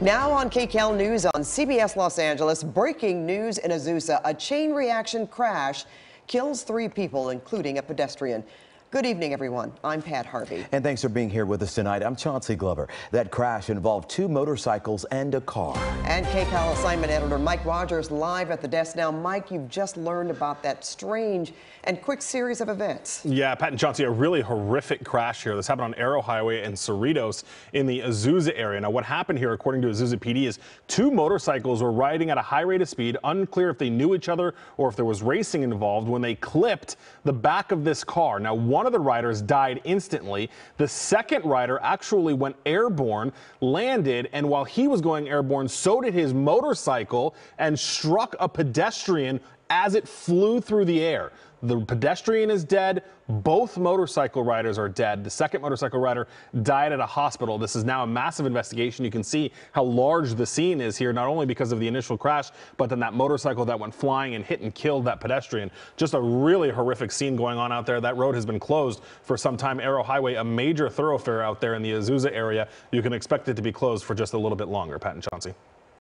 Now on KCAL News on CBS Los Angeles, breaking news in Azusa. A chain reaction crash kills three people, including a pedestrian. Good evening, everyone. I'm Pat Harvey. And thanks for being here with us tonight. I'm Chauncey Glover. That crash involved two motorcycles and a car. And KCAL assignment editor Mike Rogers live at the desk now. Mike, you've just learned about that strange and quick series of events. Yeah, Pat and Chauncey, a really horrific crash here. This happened on Arrow Highway in Cerritos in the Azusa area. Now, what happened here, according to Azusa PD, is two motorcycles were riding at a high rate of speed, unclear if they knew each other or if there was racing involved, when they clipped the back of this car. Now, one of the riders died instantly. The second rider actually went airborne, landed, and while he was going airborne, so did his motorcycle and struck a pedestrian as it flew through the air. The pedestrian is dead. Both motorcycle riders are dead. The second motorcycle rider died at a hospital. This is now a massive investigation. You can see how large the scene is here, not only because of the initial crash, but then that motorcycle that went flying and hit and killed that pedestrian. Just a really horrific scene going on out there. That road has been closed for some time. Arrow Highway, a major thoroughfare out there in the Azusa area. You can expect it to be closed for just a little bit longer. Pat and Chauncey.